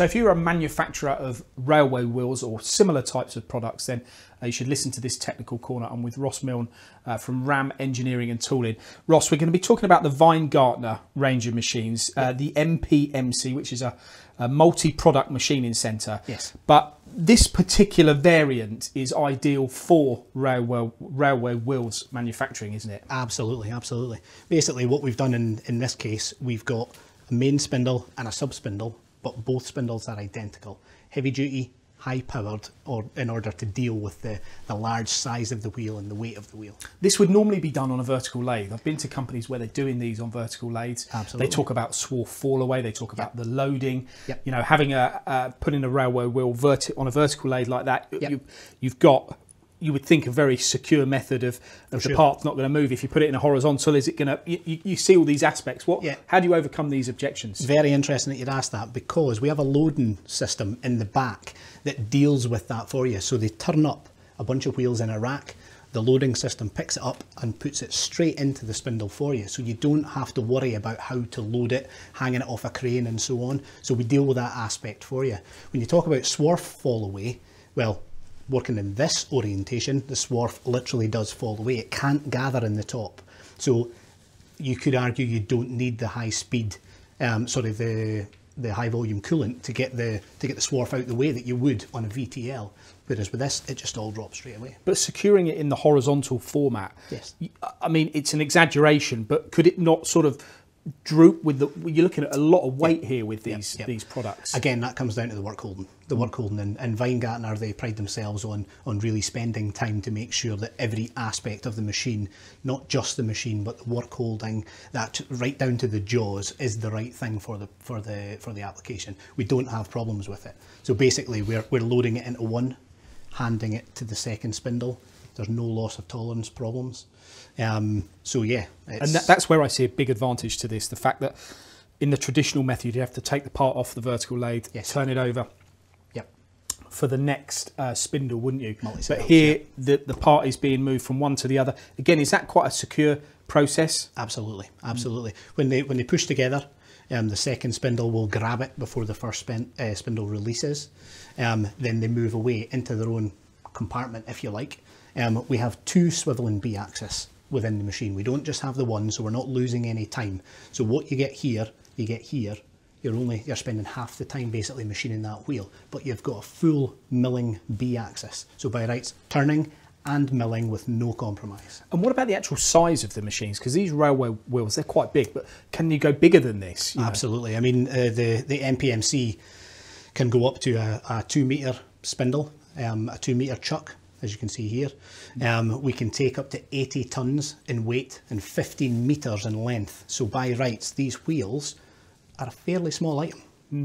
So if you're a manufacturer of railway wheels or similar types of products, then uh, you should listen to this technical corner. I'm with Ross Milne uh, from RAM Engineering and Tooling. Ross, we're going to be talking about the Weingartner range of machines, uh, the MPMC, which is a, a multi-product machining centre. Yes. But this particular variant is ideal for railway railway wheels manufacturing, isn't it? Absolutely, absolutely. Basically, what we've done in, in this case, we've got a main spindle and a sub spindle, but both spindles are identical. Heavy duty, high powered, or in order to deal with the, the large size of the wheel and the weight of the wheel. This would normally be done on a vertical lathe. I've been to companies where they're doing these on vertical lathes. Absolutely. They talk about swarf fall away. They talk about the loading. Yep. You know, having a uh, putting a railway wheel verti- on a vertical lathe like that. Yep. You, you've got. You would think a very secure method of, of the sure. part's not going to move. If you put it in a horizontal, is it going to? You, you, you see all these aspects. What? Yeah. How do you overcome these objections? Very interesting that you'd ask that because we have a loading system in the back that deals with that for you. So they turn up a bunch of wheels in a rack. The loading system picks it up and puts it straight into the spindle for you. So you don't have to worry about how to load it, hanging it off a crane and so on. So we deal with that aspect for you. When you talk about swarf fall away, well, working in this orientation, the swarf literally does fall away. It can't gather in the top. So you could argue you don't need the high speed, um, sorry, the the high volume coolant to get the to get the swarf out the way that you would on a VTL. Whereas with this, it just all drops straight away. But securing it in the horizontal format. Yes. I mean, it's an exaggeration, but could it not sort of droop with the? You're looking at a lot of weight here with these yep. these products. Again, that comes down to the work holding. The work holding and, and Weingartner, they pride themselves on on really spending time to make sure that every aspect of the machine, not just the machine, but the work holding, that right down to the jaws, is the right thing for the for the for the application. We don't have problems with it. So basically, we're we're loading it into one, handing it to the second spindle. There's no loss of tolerance problems. Um, so yeah, and that, that's where I see a big advantage to this: the fact that in the traditional method, you have to take the part off the vertical lathe, Yes. turn it over yep. for the next uh, spindle, wouldn't you? But here, the the part is being moved from one to the other. Again, is that quite a secure process? Absolutely, absolutely. When they when they push together, um, the second spindle will grab it before the first spin, uh, spindle releases. Um, then they move away into their own compartment, if you like. Um, we have two swivel and B axis within the machine. We don't just have the one, so we're not losing any time. So what you get here, you get here. You're only you're spending half the time basically machining that wheel, but you've got a full milling B axis. So by rights, turning and milling with no compromise. And what about the actual size of the machines? Because these railway wheels, they're quite big, but can you go bigger than this? you know? Absolutely. I mean, uh, the the MPMC can go up to a, a two meter spindle, um, a two meter chuck, as you can see here. Um, we can take up to 80 tons in weight and 15 meters in length. So by rights, these wheels are a fairly small item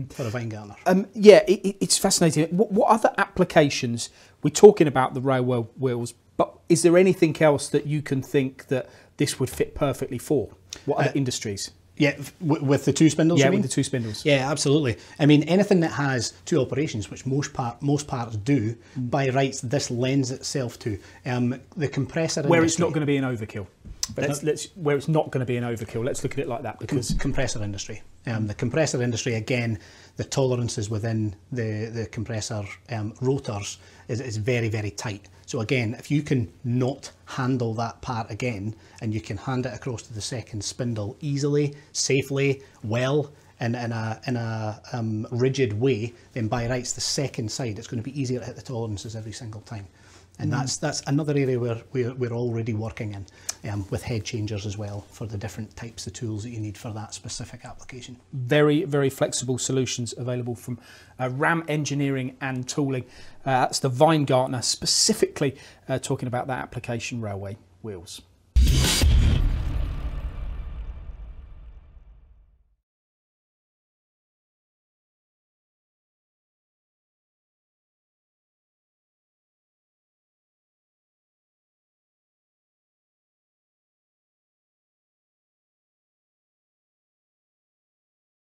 for a Weingartner. Um, yeah, it, it- it's fascinating. What, what other applications? We're talking about the railway wheels, but is there anything else that you can think that this would fit perfectly for? What other industries? Yeah, with the two spindles. Yeah, with the two spindles. Yeah, absolutely. I mean, anything that has two operations, which most part most parts do, by rights, this lends itself to um, the compressor. Where it's not going to be an overkill. But Let's- let's, where it's not going to be an overkill. Let's look at it like that because compressor industry. Um, the compressor industry, again, the tolerances within the, the compressor um, rotors is, is very, very tight. So again, if you can not handle that part again, and you can hand it across to the second spindle easily, safely, well, and in a, in a um, rigid way, then by rights, the second side, it's going to be easier to hit the tolerances every single time. And that's that's another area where we're, we're already working in um, with head changers as well for the different types of tools that you need for that specific application. very, very flexible solutions available from uh, RAM Engineering and Tooling. Uh, that's the Weingartner, specifically uh, talking about that application railway wheels.